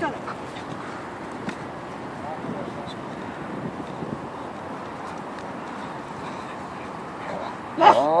Let's go. Plastic?